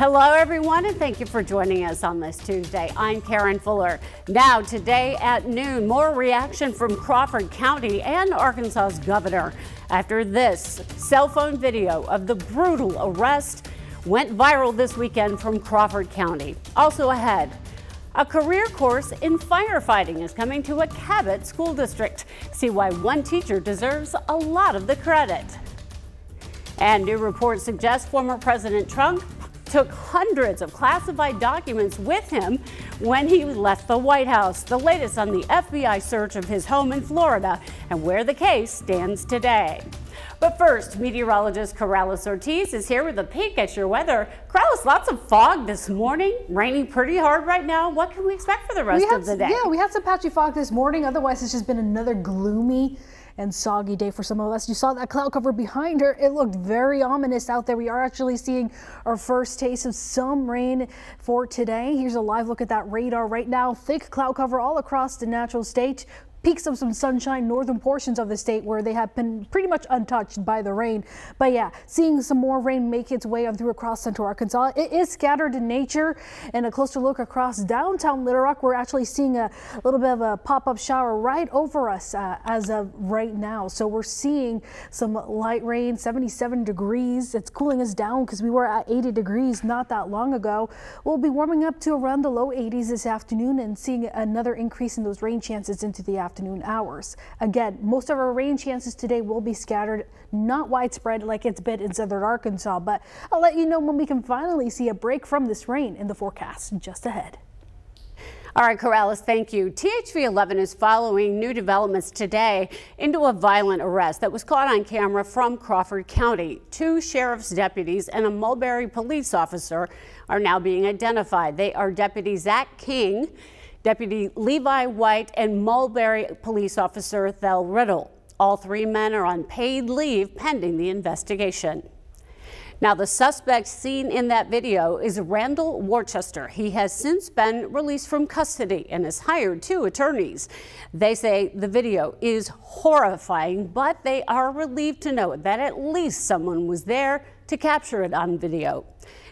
Hello, everyone, and thank you for joining us on this Tuesday. I'm Karen Fuller. Now, today at noon, more reaction from Crawford County and Arkansas's governor after this cell phone video of the brutal arrest went viral this weekend from Crawford County. Also ahead, a career course in firefighting is coming to a Cabot school district. See why one teacher deserves a lot of the credit. And new reports suggest former President Trump took hundreds of classified documents with him when he left the White House. The latest on the FBI search of his home in Florida and where the case stands today. But first, meteorologist Karalis Ortiz is here with a peek at your weather. Karalis, lots of fog this morning, raining pretty hard right now. What can we expect for the rest of the day? Yeah, we had some patchy fog this morning. Otherwise, it's just been another gloomy and soggy day for some of us. You saw that cloud cover behind her. It looked very ominous out there. We are actually seeing our first taste of some rain for today. Here's a live look at that radar right now. Thick cloud cover all across the natural state peaks of some sunshine northern portions of the state where they have been pretty much untouched by the rain. But yeah, seeing some more rain make its way on through across central Arkansas. It is scattered in nature and a closer look across downtown Little Rock. We're actually seeing a little bit of a pop-up shower right over us uh, as of right now. So we're seeing some light rain, 77 degrees. It's cooling us down because we were at 80 degrees not that long ago. We'll be warming up to around the low 80s this afternoon and seeing another increase in those rain chances into the afternoon afternoon hours. Again, most of our rain chances today will be scattered, not widespread like it's been in southern Arkansas, but I'll let you know when we can finally see a break from this rain in the forecast just ahead. All right, Karalis, thank you. THV 11 is following new developments today into a violent arrest that was caught on camera from Crawford County. Two sheriff's deputies and a Mulberry police officer are now being identified. They are Deputy Zach King Deputy Levi White and Mulberry police officer Thell Riddle. All three men are on paid leave pending the investigation. Now, the suspect seen in that video is Randall Worcester. He has since been released from custody and has hired two attorneys. They say the video is horrifying, but they are relieved to know that at least someone was there to capture it on video.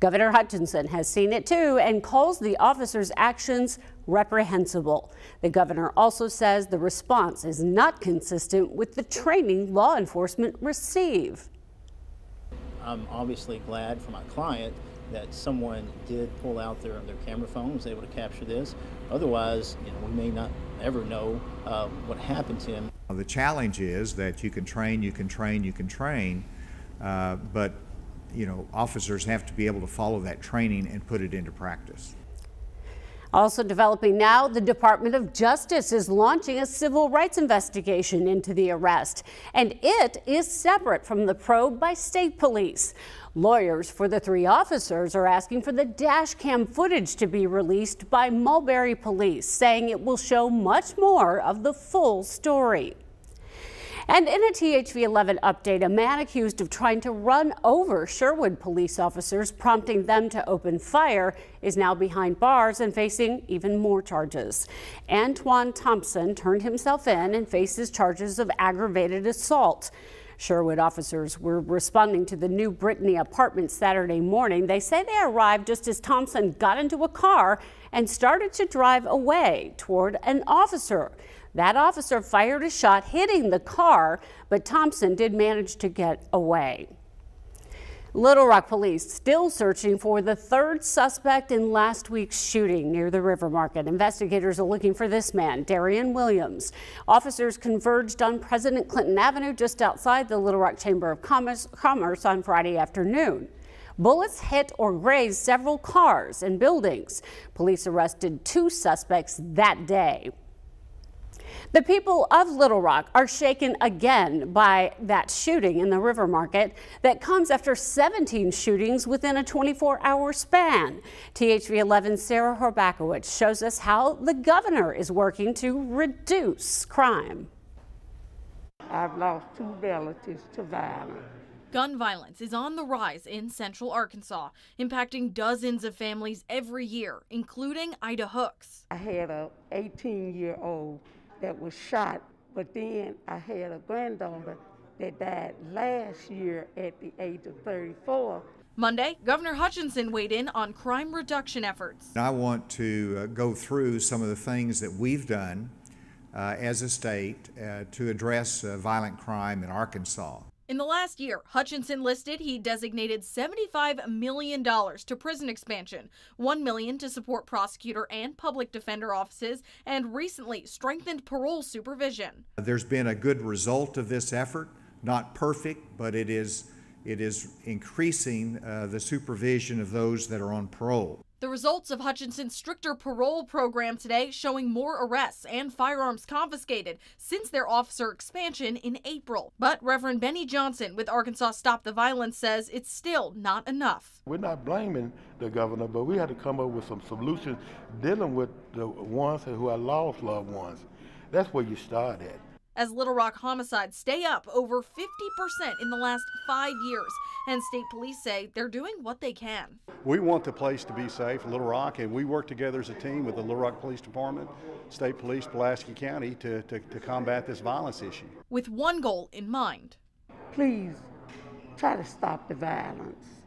Governor Hutchinson has seen it too and calls the officer's actions reprehensible. The governor also says the response is not consistent with the training law enforcement receive. I'm obviously glad for my client that someone did pull out their, their camera phone, was able to capture this. Otherwise, you know, we may not ever know uh, what happened to him. The challenge is that you can train, you can train, you can train, uh, but you know, officers have to be able to follow that training and put it into practice. Also developing now, the Department of Justice is launching a civil rights investigation into the arrest, and it is separate from the probe by state police. Lawyers for the three officers are asking for the dash cam footage to be released by Mulberry Police, saying it will show much more of the full story. And in a THV 11 update, a man accused of trying to run over Sherwood police officers, prompting them to open fire, is now behind bars and facing even more charges. Antoine Thompson turned himself in and faces charges of aggravated assault. Sherwood officers were responding to the new Brittany apartment Saturday morning. They say they arrived just as Thompson got into a car and started to drive away toward an officer. That officer fired a shot hitting the car, but Thompson did manage to get away. Little Rock police still searching for the third suspect in last week's shooting near the River Market. Investigators are looking for this man, Darian Williams. Officers converged on President Clinton Avenue just outside the Little Rock Chamber of Commerce, Commerce on Friday afternoon. Bullets hit or grazed several cars and buildings. Police arrested two suspects that day. The people of Little Rock are shaken again by that shooting in the River Market that comes after 17 shootings within a 24-hour span. THV 11 Sarah Horbacewicz shows us how the governor is working to reduce crime. I've lost two relatives to violence. Gun violence is on the rise in central Arkansas, impacting dozens of families every year, including Ida Hooks. I had a 18 year old that was shot. But then I had a granddaughter that died last year at the age of 34. Monday, Governor Hutchinson weighed in on crime reduction efforts. I want to uh, go through some of the things that we've done uh, as a state uh, to address uh, violent crime in Arkansas. In the last year, Hutchinson listed he designated $75 million to prison expansion, 1 million to support prosecutor and public defender offices, and recently strengthened parole supervision. There's been a good result of this effort, not perfect, but it is it is increasing uh, the supervision of those that are on parole. The results of Hutchinson's stricter parole program today showing more arrests and firearms confiscated since their officer expansion in April. But Reverend Benny Johnson with Arkansas Stop the Violence says it's still not enough. We're not blaming the governor, but we had to come up with some solutions dealing with the ones who have lost loved ones. That's where you start at as Little Rock homicides stay up over 50% in the last five years. And state police say they're doing what they can. We want the place to be safe, Little Rock, and we work together as a team with the Little Rock Police Department, State Police, Pulaski County to, to, to combat this violence issue. With one goal in mind. Please try to stop the violence.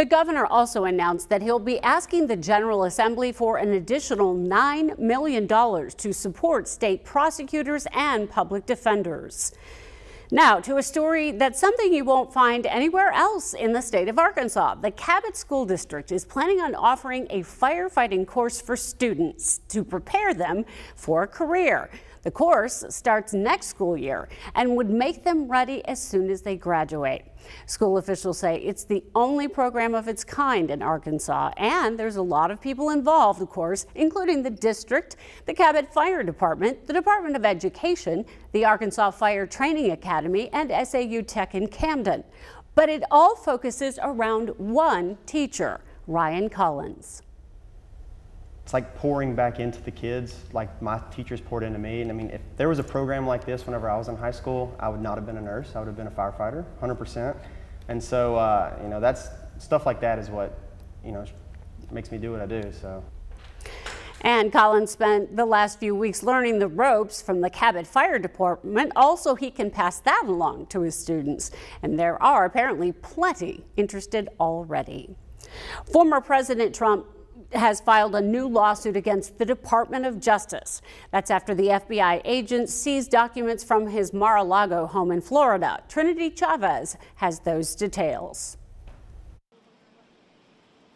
The governor also announced that he'll be asking the General Assembly for an additional $9 million to support state prosecutors and public defenders. Now, to a story that's something you won't find anywhere else in the state of Arkansas. The Cabot School District is planning on offering a firefighting course for students to prepare them for a career. The course starts next school year and would make them ready as soon as they graduate. School officials say it's the only program of its kind in Arkansas, and there's a lot of people involved, of course, including the district, the Cabot Fire Department, the Department of Education, the Arkansas Fire Training Academy, and SAU Tech in Camden. But it all focuses around one teacher, Ryan Collins it's like pouring back into the kids like my teachers poured into me. And I mean, if there was a program like this whenever I was in high school, I would not have been a nurse. I would have been a firefighter, 100%. And so, uh, you know, that's stuff like that is what, you know, makes me do what I do. So. And Collins spent the last few weeks learning the ropes from the Cabot Fire Department. Also, he can pass that along to his students. And there are apparently plenty interested already. Former President Trump has filed a new lawsuit against the Department of Justice. That's after the FBI agents seized documents from his Mar-a-Lago home in Florida. Trinity Chavez has those details.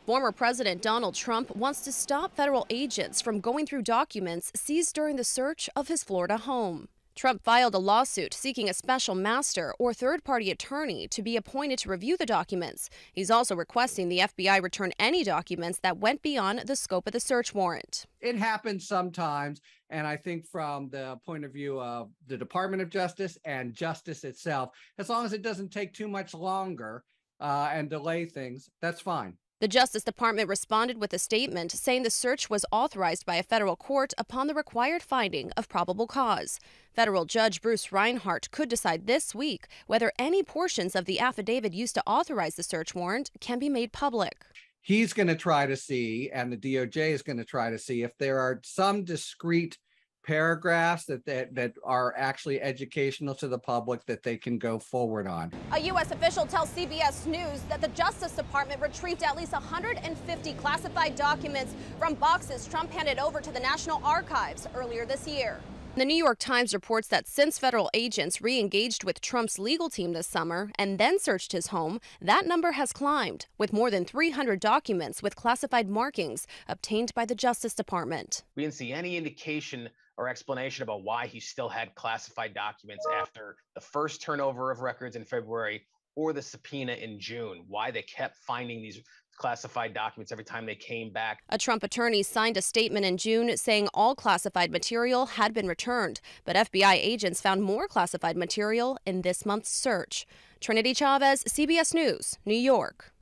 Former President Donald Trump wants to stop federal agents from going through documents seized during the search of his Florida home. Trump filed a lawsuit seeking a special master or third party attorney to be appointed to review the documents. He's also requesting the FBI return any documents that went beyond the scope of the search warrant. It happens sometimes. And I think from the point of view of the Department of Justice and justice itself, as long as it doesn't take too much longer uh, and delay things, that's fine. The Justice Department responded with a statement saying the search was authorized by a federal court upon the required finding of probable cause. Federal Judge Bruce Reinhart could decide this week whether any portions of the affidavit used to authorize the search warrant can be made public. He's going to try to see, and the DOJ is going to try to see if there are some discrete paragraphs that, that that are actually educational to the public that they can go forward on. A U.S. official tells CBS News that the Justice Department retrieved at least 150 classified documents from boxes Trump handed over to the National Archives earlier this year. The New York Times reports that since federal agents re engaged with Trump's legal team this summer and then searched his home, that number has climbed, with more than 300 documents with classified markings obtained by the Justice Department. We didn't see any indication or explanation about why he still had classified documents after the first turnover of records in February or the subpoena in June, why they kept finding these classified documents every time they came back. A Trump attorney signed a statement in June saying all classified material had been returned, but FBI agents found more classified material in this month's search. Trinity Chavez, CBS News, New York.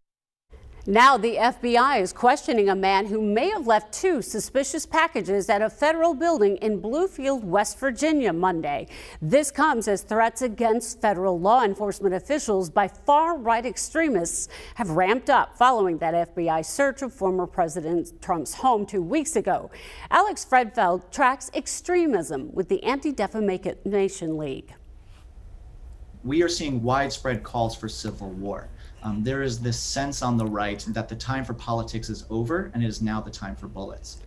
Now the FBI is questioning a man who may have left two suspicious packages at a federal building in Bluefield, West Virginia Monday. This comes as threats against federal law enforcement officials by far-right extremists have ramped up following that FBI search of former President Trump's home two weeks ago. Alex Friedfeld tracks extremism with the Anti-Defamation League. we are seeing widespread calls for civil war. Um, there is this sense on the right that the time for politics is over and it is now the time for bullets.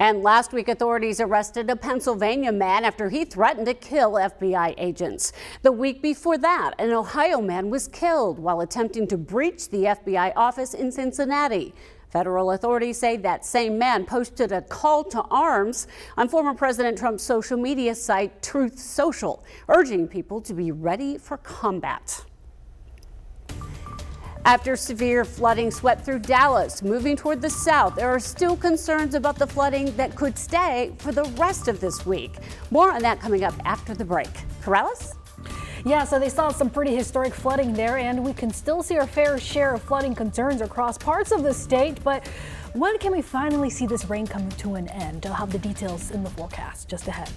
And last week, authorities arrested a Pennsylvania man after he threatened to kill FBI agents. The week before that, an Ohio man was killed while attempting to breach the FBI office in Cincinnati. Federal authorities say that same man posted a call to arms on former President Trump's social media site Truth Social, urging people to be ready for combat. After severe flooding swept through Dallas, moving toward the south, there are still concerns about the flooding that could stay for the rest of this week. More on that coming up after the break. Corrales? Yeah, so they saw some pretty historic flooding there, and we can still see our fair share of flooding concerns across parts of the state. But when can we finally see this rain come to an end? I'll have the details in the forecast just ahead.